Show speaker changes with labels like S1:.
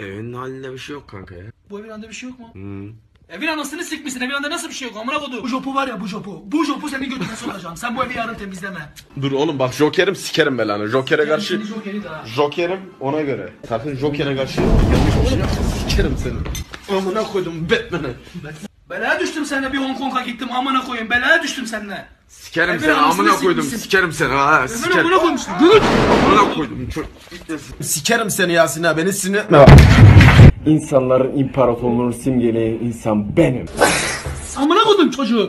S1: Evin halinde bir şey yok kanka ya.
S2: Bu evin anında bir şey yok mu?
S1: Hı.
S2: Evin anasını sikmişsin. Evin anında nasıl bir şey yok? Amına kodu. Bu jopu var ya bu jopu. Bu jopu senin götüne sokacağım. Sen bu evi yarın temizleme.
S1: Dur oğlum bak Joker'im sikerim belanı. Joker'e karşı...
S2: Jokeri daha.
S1: Joker'im ona göre. Sakın Joker'e karşı yanlış şey. Sikerim seni. Amına koydum Batman'ı.
S2: Belaya düştüm seninle bir Hong Kong'a gittim. Amına koyayım. Belaya düştüm seninle.
S1: Sikerim seni amına koydum. Sikerim seni ha. Sikerim.
S2: amına koymuştum. Dur.
S1: Koydum. Çok... Sikerim seni Yasin ha. Beni sinir etme.
S3: İnsanların imparatorluğunu simgeleyen insan benim.
S2: Amına koydum çocuğu.